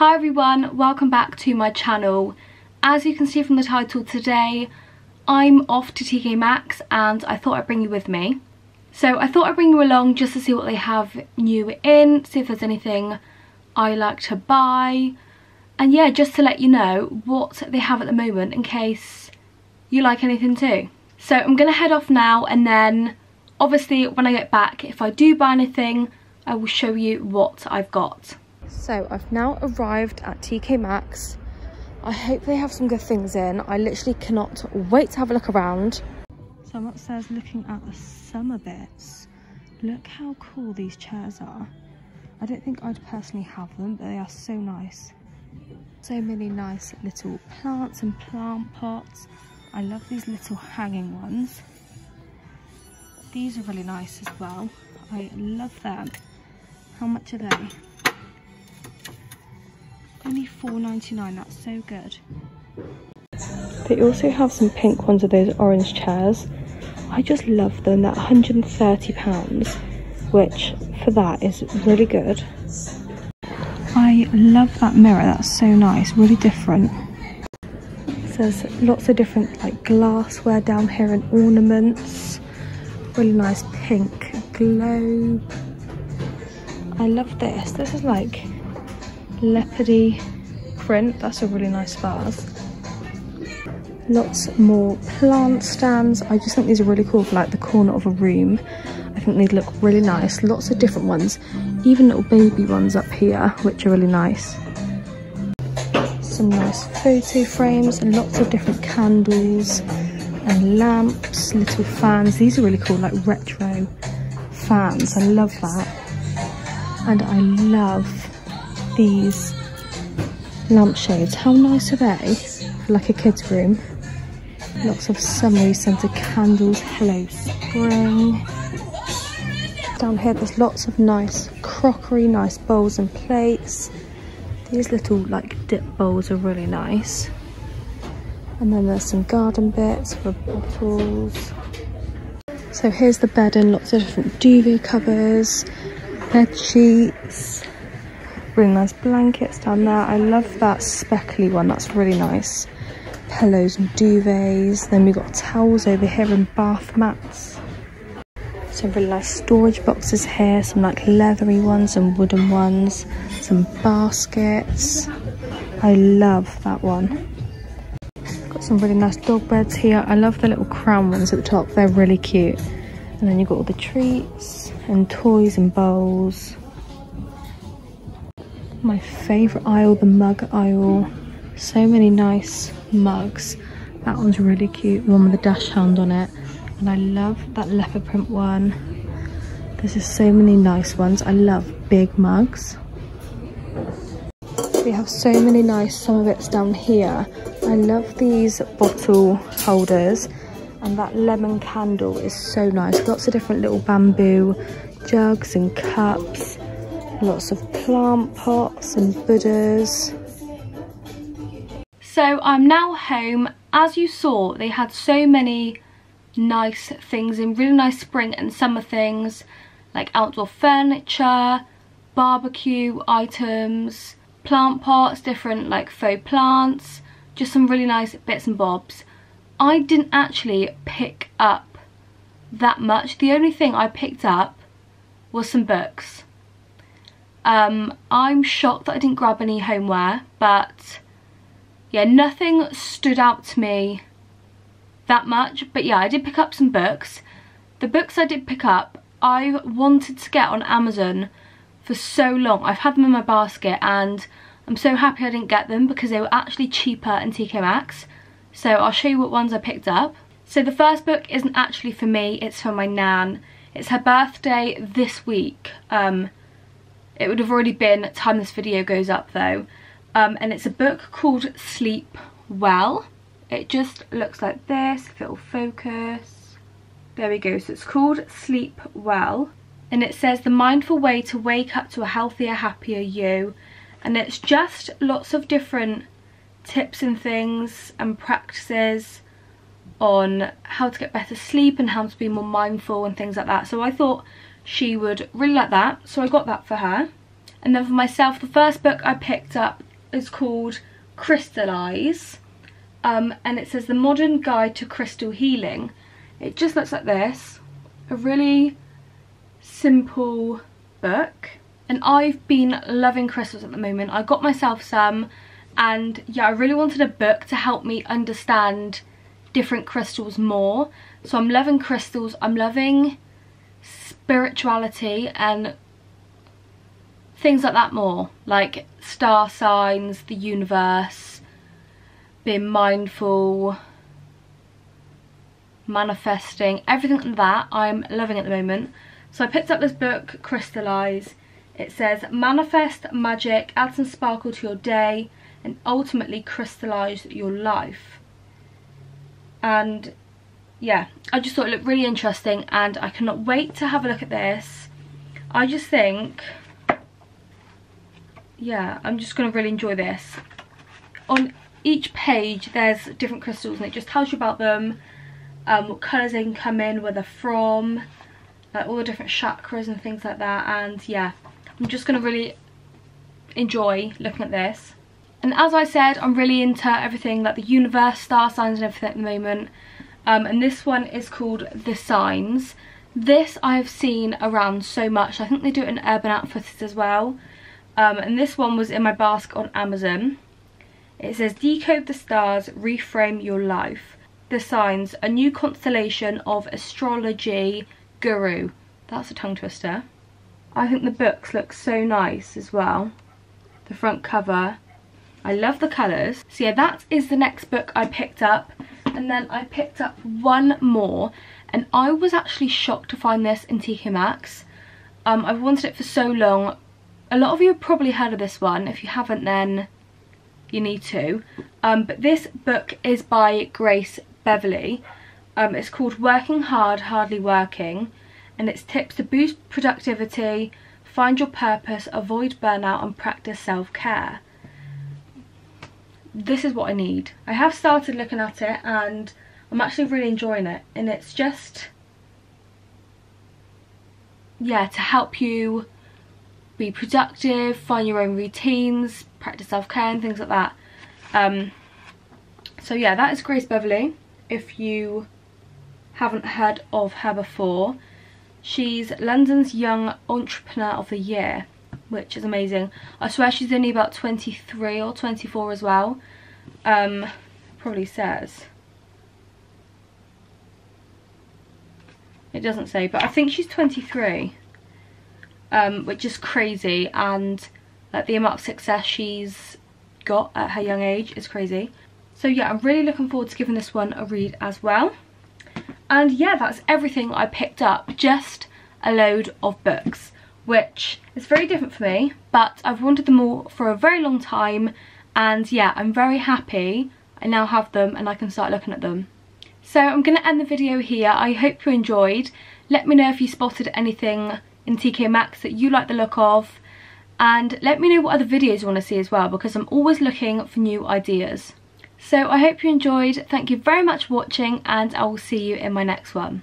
Hi everyone, welcome back to my channel. As you can see from the title today, I'm off to TK Maxx and I thought I'd bring you with me. So I thought I'd bring you along just to see what they have new in, see if there's anything I like to buy. And yeah, just to let you know what they have at the moment in case you like anything too. So I'm going to head off now and then obviously when I get back, if I do buy anything, I will show you what I've got. So I've now arrived at TK Maxx. I hope they have some good things in. I literally cannot wait to have a look around. So I'm upstairs looking at the summer bits. Look how cool these chairs are. I don't think I'd personally have them, but they are so nice. So many nice little plants and plant pots. I love these little hanging ones. These are really nice as well. I love them. How much are they? Only $4.99, that's so good. They also have some pink ones of those orange chairs. I just love them, they're £130, which for that is really good. I love that mirror, that's so nice, really different. There's lots of different like glassware down here and ornaments. Really nice pink globe. I love this. This is like leopardy print. That's a really nice vase. Lots more plant stands. I just think these are really cool for like the corner of a room. I think they'd look really nice. Lots of different ones. Even little baby ones up here, which are really nice. Some nice photo frames and lots of different candles and lamps, little fans. These are really cool, like retro fans. I love that. And I love these lampshades. How nice are they? For like a kid's room. Lots of summery scented candles. Hello spring. Down here there's lots of nice crockery, nice bowls and plates. These little like dip bowls are really nice. And then there's some garden bits for bottles. So here's the bed and lots of different duvet covers, bed sheets, really nice blankets down there. I love that speckly one, that's really nice. Pillows and duvets. Then we've got towels over here and bath mats. Some really nice storage boxes here, some like leathery ones and wooden ones. Some baskets. I love that one. Got some really nice dog beds here. I love the little crown ones at the top, they're really cute. And then you've got all the treats and toys and bowls. My favourite aisle, the mug aisle. So many nice mugs. That one's really cute, the one with the dachshund on it. And I love that leopard print one. There's just so many nice ones. I love big mugs. We have so many nice some of it's down here. I love these bottle holders and that lemon candle is so nice. Lots of different little bamboo jugs and cups. Lots of plant pots and Buddhas. So I'm now home. As you saw, they had so many nice things in, really nice spring and summer things, like outdoor furniture, barbecue items, plant pots, different like faux plants, just some really nice bits and bobs. I didn't actually pick up that much. The only thing I picked up was some books. Um, I'm shocked that I didn't grab any homeware, but yeah, nothing stood out to me that much. But yeah, I did pick up some books. The books I did pick up, I wanted to get on Amazon for so long. I've had them in my basket and I'm so happy I didn't get them because they were actually cheaper in TK Maxx. So I'll show you what ones I picked up. So the first book isn't actually for me, it's for my nan. It's her birthday this week. Um, it would have already been time this video goes up though. Um, and it's a book called Sleep Well. It just looks like this, if it'll focus. There we go, so it's called Sleep Well. And it says the mindful way to wake up to a healthier, happier you. And it's just lots of different tips and things and practices on how to get better sleep and how to be more mindful and things like that. So I thought she would really like that. So I got that for her. And then for myself, the first book I picked up is called Crystallise um, and it says the modern guide to crystal healing. It just looks like this, a really simple book and I've been loving crystals at the moment. I got myself some and yeah I really wanted a book to help me understand different crystals more. So I'm loving crystals, I'm loving spirituality and things like that more. Like star signs, the universe, being mindful, manifesting, everything like that I'm loving at the moment. So I picked up this book, Crystallise, it says, manifest magic, add some sparkle to your day, and ultimately crystallize your life. And yeah, I just thought it looked really interesting and I cannot wait to have a look at this. I just think, yeah, I'm just going to really enjoy this. On each page there's different crystals and it just tells you about them, um, what colours they can come in, where they're from, like all the different chakras and things like that and yeah I'm just going to really enjoy looking at this. And as I said, I'm really into everything like the universe, star signs and everything at the moment. Um, and this one is called The Signs. This I've seen around so much. I think they do it in Urban Outfitters as well. Um, and this one was in my basket on Amazon. It says, Decode the stars, reframe your life. The Signs, a new constellation of astrology guru. That's a tongue twister. I think the books look so nice as well. The front cover. I love the colours. So yeah, that is the next book I picked up. And then I picked up one more. And I was actually shocked to find this in TK Maxx. Um, I've wanted it for so long. A lot of you have probably heard of this one. If you haven't, then you need to. Um, but this book is by Grace Beverley. Um, it's called Working Hard, Hardly Working and it's tips to boost productivity, find your purpose, avoid burnout and practice self-care. This is what I need. I have started looking at it and I'm actually really enjoying it and it's just, yeah, to help you be productive, find your own routines, practice self-care and things like that. Um, so yeah, that is Grace Beverley. If you haven't heard of her before, She's London's Young Entrepreneur of the Year, which is amazing. I swear she's only about 23 or 24 as well. Um, probably says. It doesn't say, but I think she's 23. Um, which is crazy and like the amount of success she's got at her young age is crazy. So yeah, I'm really looking forward to giving this one a read as well. And yeah, that's everything I picked up, just a load of books, which is very different for me, but I've wanted them all for a very long time, and yeah, I'm very happy I now have them and I can start looking at them. So I'm going to end the video here. I hope you enjoyed. Let me know if you spotted anything in TK Maxx that you like the look of. And let me know what other videos you want to see as well because I'm always looking for new ideas. So I hope you enjoyed. Thank you very much for watching and I will see you in my next one.